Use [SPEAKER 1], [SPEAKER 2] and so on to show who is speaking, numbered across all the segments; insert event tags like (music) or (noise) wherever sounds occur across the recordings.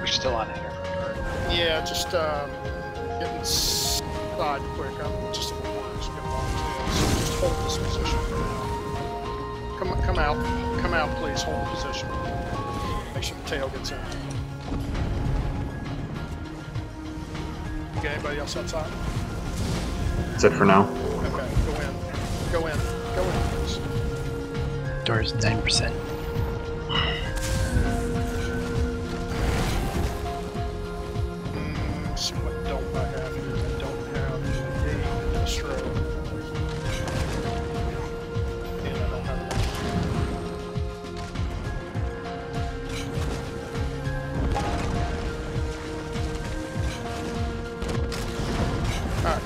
[SPEAKER 1] We're still on air.
[SPEAKER 2] Yeah, just um, get inside quick. I'm just a little more just get long tail. So just hold this position for now. Come, come out. Come out, please. Hold the position. Make sure the tail gets in. Okay, anybody else outside?
[SPEAKER 3] That's it for now.
[SPEAKER 2] Okay, go in. Go in. Go in, please.
[SPEAKER 1] Door's 9%.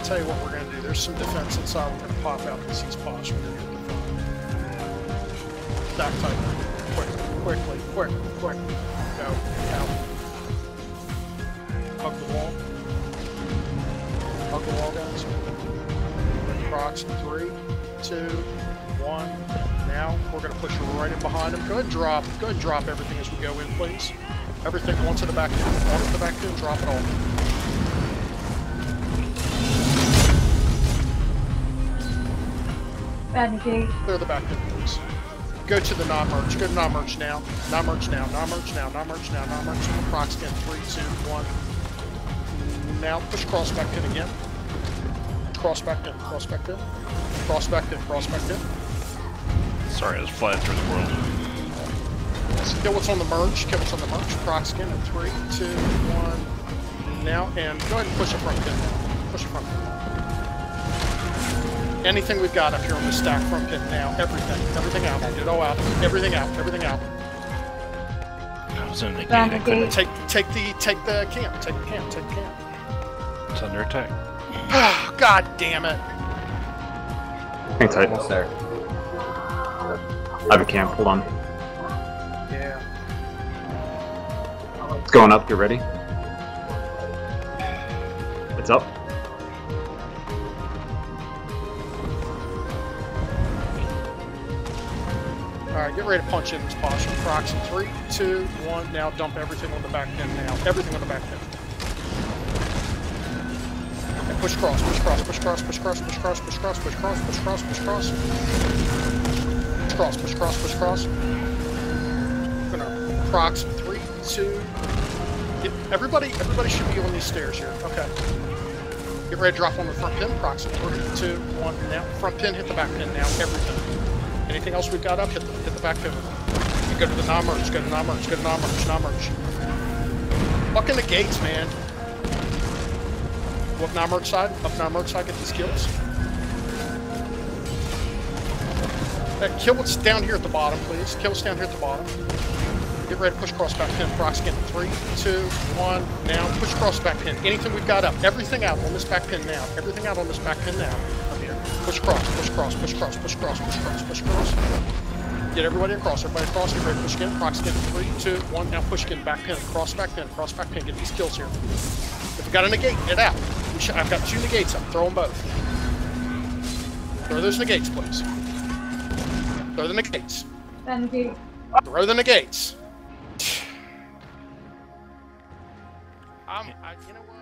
[SPEAKER 2] Tell you what we're gonna do. There's some defense inside. We're gonna pop out because he's posh. We're gonna get the phone. Back tight. Quick, quickly, quick, quick. Go, out. Hug the wall. Hug the wall, guys. Prox, three, two, one. Now we're gonna push right in behind him. Go ahead and drop. Go ahead and drop everything as we go in, please. Everything onto the back end. Onto the back. Drop it all.
[SPEAKER 4] Renegade.
[SPEAKER 2] Clear the back end, please. Go to the non-merge. Go to non-merge now. Non-merge now. Non-merge now. Non-merge now. Non-merge now. Prox again. Three, two, one. Now push cross back in again. Cross back in. Cross back in. Cross back in. Cross back in.
[SPEAKER 5] Sorry, I was flying through the world.
[SPEAKER 2] Kill what's on the merge. Kill what's on the merge. Prox again in three, two, one. Now and go ahead and push the front pin. Push the front pin. Anything we've got up here on the stack front pin now. Everything. Everything out. Get it all out. Everything out. Everything out.
[SPEAKER 5] I was in the gate. I couldn't.
[SPEAKER 2] Take take the take the camp. Take the camp. Take the camp.
[SPEAKER 5] It's under attack.
[SPEAKER 2] Ah, God damn it.
[SPEAKER 3] Hang tight.
[SPEAKER 6] Almost there.
[SPEAKER 3] I have a camp. Hold on.
[SPEAKER 2] Yeah.
[SPEAKER 3] It's going up. Get ready. It's up.
[SPEAKER 2] Alright, get ready to punch in this posture. Prox in three, two, one. Now dump everything on the back pin now. Everything on the back pin. And push cross, push cross, push cross, push cross, push cross, push cross, push cross, push cross, push cross. Push cross, push cross, push cross. Gonna prox three, two. Get, everybody everybody should be on these stairs here. Okay. Get ready to drop on the front pin. Prox in three, two, one. Now front pin, hit the back pin now. Everything. Anything else we've got up, hit the, hit the back pivot. You go to the non-merge, go to non-merge, go to non-merge, non-merge. Fucking the gates, man. Go up non-merge side, up non-merge side, get these kills. Hey, kill what's down here at the bottom, please. Kill what's down here at the bottom. Get ready to push cross back pin. Prox again. Three, two, one. Now push cross back pin. Anything we've got up. Everything out on this back pin now. Everything out on this back pin now. Push cross, push cross, push cross, push cross, push cross, push cross. Get everybody across, everybody across, get ready, push again, prox again, three, two, one, now push again, back pin, cross back pin, cross back pin, get these kills here. If you got a negate, get out. I've got two negates up, throw them both. Throw those negates, please. Throw the negates.
[SPEAKER 4] Thank
[SPEAKER 2] Throw the negates. (sighs) I'm, I, you know what?